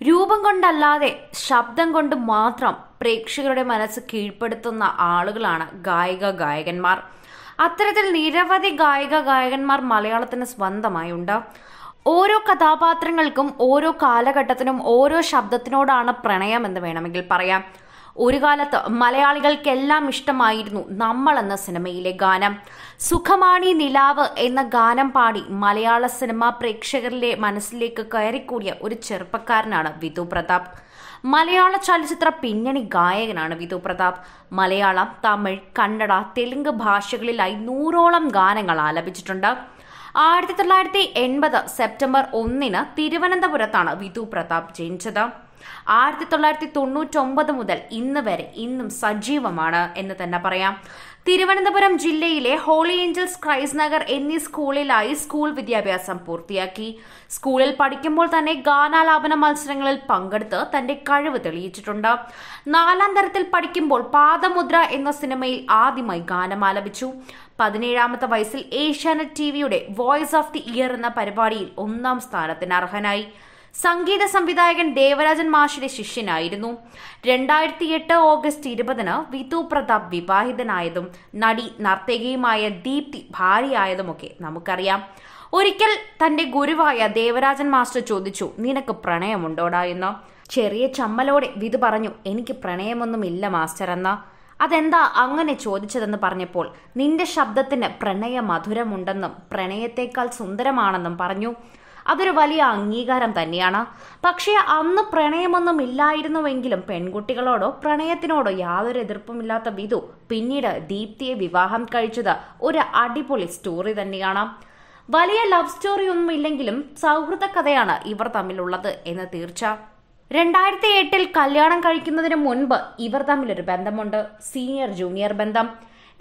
രൂപം കൊണ്ടല്ലാതെ ശബ്ദം കൊണ്ട് മാത്രം പ്രേക്ഷകരുടെ മനസ്സ് കീഴ്പ്പെടുത്തുന്ന ആളുകളാണ് ഗായിക ഗായകന്മാർ. അത്തരത്തിൽ നിരവധി ഗായിക ഗായകന്മാർ മലയാളത്തിന് സ്വന്തമായി ഉണ്ട് ഓരോ കഥാപാത്രങ്ങൾക്കും ഓരോ കാലഘട്ടത്തിനും ഓരോ ശബ്ദത്തിനോടാണ് പ്രണയം എന്ന് വേണമെങ്കിൽ പറയാം. ഒരു കാലത്ത് മലയാളികൾക്കെല്ലാം ഇഷ്ടമായിരുന്നു നമ്മൾ എന്ന സിനിമയിലെ ഗാനം. സുഖമാണി നിലാവ് എന്ന ഗാനം പാടി മലയാള സിനിമാ പ്രേക്ഷകരിലെ മനസ്സിലേക്ക് കയറിക്കൂടിയ ഒരു ചെറുപ്പക്കാരനാണ് വിധു പ്രതാപ്. മലയാള ചലച്ചിത്ര പിന്നണി ഗായകനാണ് വിധു പ്രതാപ്. മലയാളം തമിഴ് കന്നഡ തെലുങ്ക് ഭാഷകളിലായി നൂറോളം ഗാനങ്ങൾ ആലപിച്ചിട്ടുണ്ട്. ആയിരത്തി തൊള്ളായിരത്തി എൺപത് സെപ്റ്റംബർ ഒന്നിന് തിരുവനന്തപുരത്താണ് വിധു പ്രതാപ് ജനിച്ചത്. ആയിരത്തി തൊള്ളായിരത്തി തൊണ്ണൂറ്റൊമ്പത് മുതൽ ഇന്ന് വരെ ഇന്നും സജീവമാണ് എന്ന് തന്നെ പറയാം. തിരുവനന്തപുരം ജില്ലയിലെ ഹോളി ഏഞ്ചൽസ് ക്രൈസ്റ്റ് നഗർ എന്നീ സ്കൂളിലായി സ്കൂൾ വിദ്യാഭ്യാസം പൂർത്തിയാക്കി. സ്കൂളിൽ പഠിക്കുമ്പോൾ തന്നെ ഗാനാലാപന മത്സരങ്ങളിൽ പങ്കെടുത്ത് തന്റെ കഴിവ് തെളിയിച്ചിട്ടുണ്ട്. നാലാം തരത്തിൽ പഠിക്കുമ്പോൾ പാദമുദ്ര എന്ന സിനിമയിൽ ആദ്യമായി ഗാനം ആലപിച്ചു. പതിനേഴാമത്തെ വയസ്സിൽ ഏഷ്യാനെറ്റ് ടിവിയുടെ വോയിസ് ഓഫ് ദി ഇയർ എന്ന പരിപാടിയിൽ ഒന്നാം സ്ഥാനത്തിന് അർഹനായി. സംഗീത സംവിധായകൻ ദേവരാജൻ മാഷിന്റെ ശിഷ്യനായിരുന്നു. രണ്ടായിരത്തി എട്ട് ഓഗസ്റ്റ് ഇരുപതിന് വിധു പ്രതാപ് വിവാഹിതനായതും നടി നർത്തകിയുമായ ദീപ്തി ഭാര്യയായതുമൊക്കെ നമുക്കറിയാം. ഒരിക്കൽ തന്റെ ഗുരുവായ ദേവരാജൻ മാസ്റ്റർ ചോദിച്ചു നിനക്ക് പ്രണയമുണ്ടോടാ? എന്ന്. ചെറിയ ചമ്മലോടെ വിധു പറഞ്ഞു എനിക്ക് പ്രണയമൊന്നുമില്ല മാസ്റ്റർ എന്ന. അതെന്താ അങ്ങനെ ചോദിച്ചതെന്ന് പറഞ്ഞപ്പോൾ നിന്റെ ശബ്ദത്തിന് പ്രണയ മധുരമുണ്ടെന്നും പ്രണയത്തേക്കാൾ സുന്ദരമാണെന്നും പറഞ്ഞു. അതൊരു വലിയ അംഗീകാരം തന്നെയാണ്. പക്ഷേ അന്ന് പ്രണയമൊന്നും ഇല്ലായിരുന്നുവെങ്കിലും പെൺകുട്ടികളോടോ പ്രണയത്തിനോടോ യാതൊരു എതിർപ്പുമില്ലാത്ത വിധു പിന്നീട് ദീപ്തിയെ വിവാഹം കഴിച്ചത് ഒരു അടിപൊളി സ്റ്റോറി തന്നെയാണ്. വലിയ ലവ് സ്റ്റോറി ഒന്നും ഇല്ലെങ്കിലും സൗഹൃദ കഥയാണ് ഇവർ തമ്മിലുള്ളത് എന്ന് തീർച്ച. രണ്ടായിരത്തി എട്ടിൽ കല്യാണം കഴിക്കുന്നതിന് മുൻപ് ഇവർ തമ്മിലൊരു ബന്ധമുണ്ട് സീനിയർ ജൂനിയർ ബന്ധം.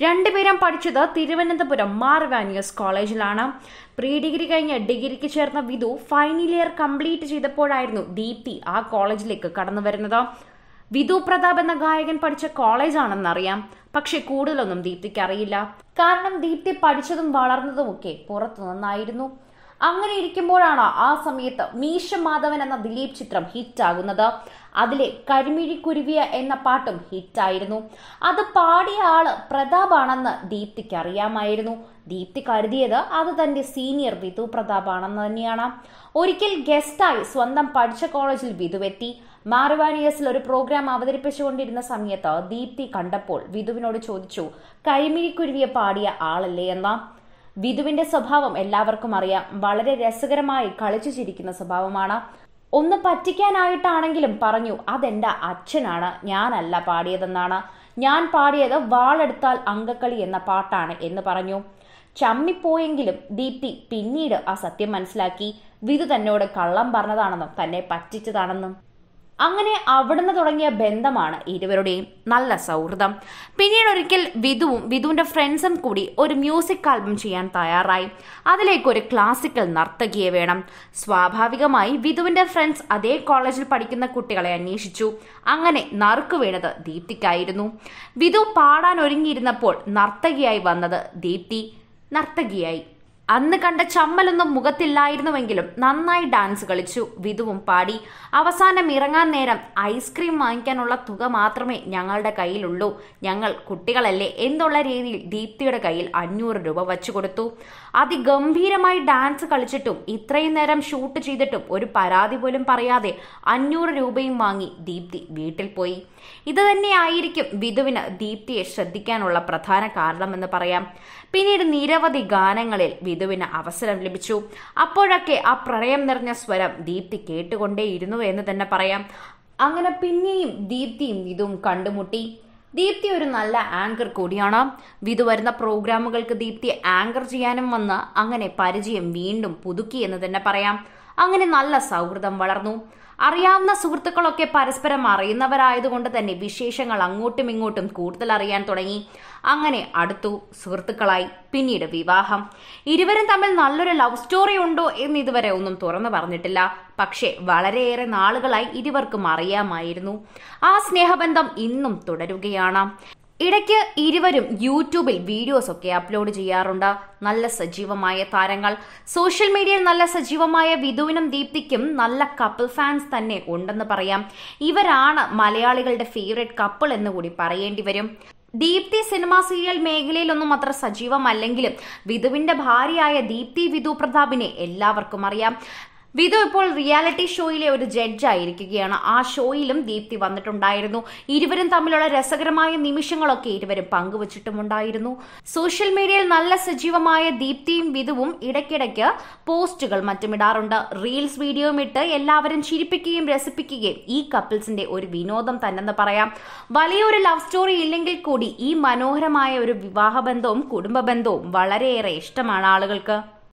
രണ്ടുപേരും പഠിച്ചത് തിരുവനന്തപുരം മാർവാനിയസ് കോളേജിലാണ്. പ്രീ ഡിഗ്രി കഴിഞ്ഞ് ഡിഗ്രിക്ക് ചേർന്ന വിധു ഫൈനൽ ഇയർ കംപ്ലീറ്റ് ചെയ്തപ്പോഴായിരുന്നു ദീപ്തി ആ കോളേജിലേക്ക് കടന്നു വരുന്നത്. വിധു പ്രതാപ് എന്ന ഗായകൻ പഠിച്ച കോളേജാണെന്നറിയാം. പക്ഷെ കൂടുതലൊന്നും ദീപ്തിക്ക് അറിയില്ല. കാരണം ദീപ്തി പഠിച്ചതും വളർന്നതുമൊക്കെ പുറത്തു നിന്നായിരുന്നു. അങ്ങനെ ഇരിക്കുമ്പോഴാണ് ആ സമയത്ത് മീശ മാധവൻ എന്ന ദിലീപ് ചിത്രം ഹിറ്റാകുന്നത്. അതിലെ കരിമിഴി കുരുവിയ എന്ന പാട്ടും ഹിറ്റായിരുന്നു. അത് പാടിയ ആൾ പ്രതാപാണെന്ന് ദീപ്തിക്ക് അറിയാമായിരുന്നു. ദീപ്തി കരുതിയത് അത് തന്റെ സീനിയർ വിധു പ്രതാപ് ആണെന്ന് തന്നെയാണ്. ഒരിക്കൽ ഗസ്റ്റായി സ്വന്തം പഠിച്ച കോളേജിൽ വിധുവെത്തി. മാറുവാനിയസിൽ ഒരു പ്രോഗ്രാം അവതരിപ്പിച്ചുകൊണ്ടിരുന്ന സമയത്ത് ദീപ്തി കണ്ടപ്പോൾ വിധുവിനോട് ചോദിച്ചു കരിമിഴി കുരുവിയെ പാടിയ ആളല്ലേ എന്ന. വിധുവിന്റെ സ്വഭാവം എല്ലാവർക്കും അറിയാം. വളരെ രസകരമായി കളിച്ചു ചിരിക്കുന്ന സ്വഭാവമാണ്. ഒന്ന് പറ്റിക്കാനായിട്ടാണെങ്കിലും പറഞ്ഞു അതെന്റെ അച്ഛനാണ്. ഞാനല്ല പാടിയതെന്നാണ്. ഞാൻ പാടിയത് വാളെടുത്താൽ അങ്കക്കളി എന്ന പാട്ടാണ് എന്ന് പറഞ്ഞു. ചമ്മിപ്പോയെങ്കിലും ദീപ്തി പിന്നീട് ആ സത്യം മനസ്സിലാക്കി. വിധു തന്നോട് കള്ളം പറഞ്ഞതാണെന്നും തന്നെ പറ്റിച്ചതാണെന്നും. അങ്ങനെ അവിടുന്ന് തുടങ്ങിയ ബന്ധമാണ് ഇരുവരുടെയും നല്ല സൗഹൃദം. പിന്നീട് ഒരിക്കൽ വിധുവും വിധുവിന്റെ ഫ്രണ്ട്സും കൂടി ഒരു മ്യൂസിക് ആൽബം ചെയ്യാൻ തയ്യാറായി. അതിലേക്ക് ഒരു ക്ലാസിക്കൽ നർത്തകിയെ വേണം. സ്വാഭാവികമായി വിധുവിന്റെ ഫ്രണ്ട്സ് അതേ കോളേജിൽ പഠിക്കുന്ന കുട്ടികളെ അന്വേഷിച്ചു. അങ്ങനെ നറുക്കു വീണത് ദീപ്തിക്കായിരുന്നു. വിധു പാടാൻ ഒരുങ്ങിയിരുന്നപ്പോൾ നർത്തകിയായി വന്നത് ദീപ്തി. നർത്തകിയായി. അന്ന് കണ്ട ചമ്മലൊന്നും മുഖത്തില്ലായിരുന്നുവെങ്കിലും നന്നായി ഡാൻസ് കളിച്ചു വിധുവും പാടി. അവസാനം ഇറങ്ങാൻ നേരം ഐസ്ക്രീം വാങ്ങിക്കാനുള്ള തുക മാത്രമേ ഞങ്ങളുടെ കയ്യിലുള്ളൂ. ഞങ്ങൾ കുട്ടികളല്ലേ എന്നുള്ള രീതിയിൽ ദീപ്തിയുടെ കയ്യിൽ അഞ്ഞൂറ് രൂപ വച്ചു കൊടുത്തു. അതിഗംഭീരമായി ഡാൻസ് കളിച്ചിട്ടും ഇത്രയും നേരം ഷൂട്ട് ചെയ്തിട്ടും ഒരു പരാതി പോലും പറയാതെ അഞ്ഞൂറ് രൂപയും വാങ്ങി ദീപ്തി വീട്ടിൽ പോയി. ഇത് തന്നെയായിരിക്കും വിധുവിന് ദീപ്തിയെ ശ്രദ്ധിക്കാനുള്ള പ്രധാന കാരണമെന്ന് പറയാം. പിന്നീട് നിരവധി ഗാനങ്ങളിൽ വിധുവിന് അവസരം ലഭിച്ചു. അപ്പോഴൊക്കെ ആ പ്രണയം നിറഞ്ഞ സ്വരം ദീപ്തി കേട്ടുകൊണ്ടേയിരുന്നു എന്ന് തന്നെ പറയാം. അങ്ങനെ പിന്നെയും ദീപ്തിയും വിധുവും കണ്ടുമുട്ടി. ദീപ്തി ഒരു നല്ല ആങ്കർ കൂടിയാണ്. വിധു വരുന്ന പ്രോഗ്രാമുകൾക്ക് ദീപ്തി ആങ്കർ ചെയ്യാനും വന്ന് അങ്ങനെ പരിചയം വീണ്ടും പുതുക്കി എന്ന് തന്നെ പറയാം. അങ്ങനെ നല്ല സൗഹൃദം വളർന്നു. അറിയാവുന്ന സുഹൃത്തുക്കളൊക്കെ പരസ്പരം അറിയുന്നവരായതുകൊണ്ട് തന്നെ വിശേഷങ്ങൾ അങ്ങോട്ടും ഇങ്ങോട്ടും കൂടുതൽ അറിയാൻ തുടങ്ങി. അങ്ങനെ അടുത്തു സുഹൃത്തുക്കളായി. പിന്നീട് വിവാഹം. ഇരുവരും തമ്മിൽ നല്ലൊരു ലവ് സ്റ്റോറി ഉണ്ടോ എന്ന് ഇതുവരെ ഒന്നും തുറന്നു പറഞ്ഞിട്ടില്ല. പക്ഷേ വളരെയേറെ നാളുകളായി ഇരുവർക്കും അറിയാമായിരുന്നു. ആ സ്നേഹബന്ധം ഇന്നും തുടരുകയാണ്. ഇടയ്ക്ക് ഇരുവരും യൂട്യൂബിൽ വീഡിയോസ് ഒക്കെ അപ്ലോഡ് ചെയ്യാറുണ്ട്. നല്ല സജീവമായ താരങ്ങൾ. സോഷ്യൽ മീഡിയയിൽ നല്ല സജീവമായ വിധുവിനും ദീപ്തിക്കും നല്ല കപ്പിൾ ഫാൻസ് തന്നെ ഉണ്ടെന്ന് പറയാം. ഇവരാണ് മലയാളികളുടെ ഫേവറേറ്റ് കപ്പിൾ എന്ന് കൂടി പറയേണ്ടി വരും. ദീപ്തി സിനിമ സീരിയൽ മേഖലയിലൊന്നും അത്ര സജീവമല്ലെങ്കിലും വിധുവിന്റെ ഭാര്യയായ ദീപ്തി വിധു പ്രതാപിനെ എല്ലാവർക്കും അറിയാം. വിധു ഇപ്പോൾ റിയാലിറ്റി ഷോയിലെ ഒരു ജഡ്ജായിരിക്കുകയാണ്. ആ ഷോയിലും ദീപ്തി വന്നിട്ടുണ്ടായിരുന്നു. ഇരുവരും തമ്മിലുള്ള രസകരമായ നിമിഷങ്ങളൊക്കെ ഇരുവരും പങ്കുവച്ചിട്ടുമുണ്ടായിരുന്നു. സോഷ്യൽ മീഡിയയിൽ നല്ല സജീവമായ ദീപ്തിയും വിധുവും ഇടയ്ക്കിടയ്ക്ക് പോസ്റ്റുകൾ മറ്റും ഇടാറുണ്ട്. റീൽസ് വീഡിയോയും ഇട്ട് എല്ലാവരും ചിരിപ്പിക്കുകയും രസിപ്പിക്കുകയും ഈ കപ്പിൾസിന്റെ ഒരു വിനോദം തന്നെന്ന് പറയാം. വലിയൊരു ലവ് സ്റ്റോറി ഇല്ലെങ്കിൽ കൂടി ഈ മനോഹരമായ ഒരു വിവാഹബന്ധവും കുടുംബ ബന്ധവും വളരെയേറെ ഇഷ്ടമാണ് ആളുകൾക്ക്.